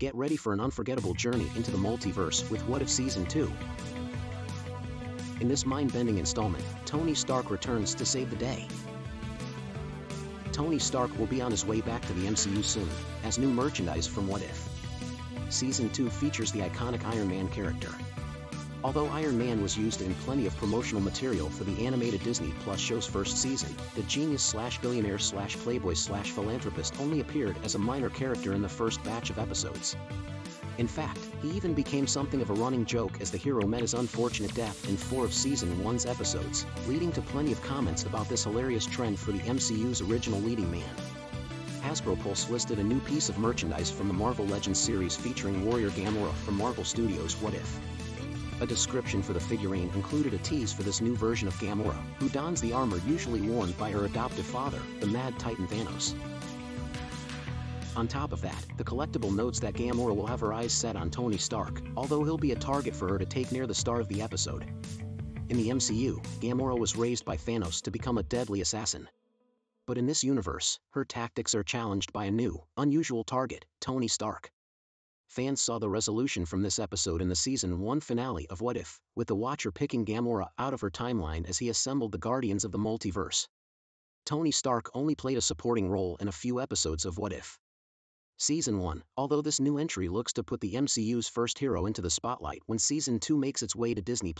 get ready for an unforgettable journey into the multiverse with What If Season 2. In this mind-bending installment, Tony Stark returns to save the day. Tony Stark will be on his way back to the MCU soon, as new merchandise from What If. Season 2 features the iconic Iron Man character. Although Iron Man was used in plenty of promotional material for the animated Disney Plus show's first season, the genius slash billionaire slash playboy slash philanthropist only appeared as a minor character in the first batch of episodes. In fact, he even became something of a running joke as the hero met his unfortunate death in four of Season 1's episodes, leading to plenty of comments about this hilarious trend for the MCU's original leading man. Hasbro Pulse listed a new piece of merchandise from the Marvel Legends series featuring Warrior Gamora from Marvel Studios' What If. A description for the figurine included a tease for this new version of Gamora, who dons the armor usually worn by her adoptive father, the Mad Titan Thanos. On top of that, the collectible notes that Gamora will have her eyes set on Tony Stark, although he'll be a target for her to take near the start of the episode. In the MCU, Gamora was raised by Thanos to become a deadly assassin. But in this universe, her tactics are challenged by a new, unusual target, Tony Stark. Fans saw the resolution from this episode in the season 1 finale of What If, with the Watcher picking Gamora out of her timeline as he assembled the Guardians of the Multiverse. Tony Stark only played a supporting role in a few episodes of What If. Season 1, although this new entry looks to put the MCU's first hero into the spotlight when Season 2 makes its way to Disney+.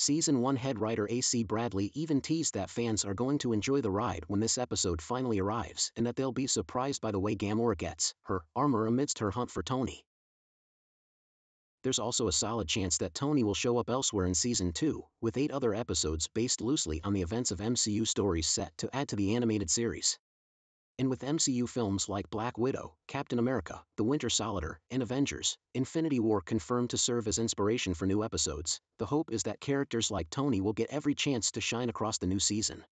Season 1 head writer AC Bradley even teased that fans are going to enjoy the ride when this episode finally arrives and that they'll be surprised by the way Gamora gets her armor amidst her hunt for Tony. There's also a solid chance that Tony will show up elsewhere in Season 2, with eight other episodes based loosely on the events of MCU stories set to add to the animated series. And with MCU films like Black Widow, Captain America, The Winter Soldier, and Avengers, Infinity War confirmed to serve as inspiration for new episodes, the hope is that characters like Tony will get every chance to shine across the new season.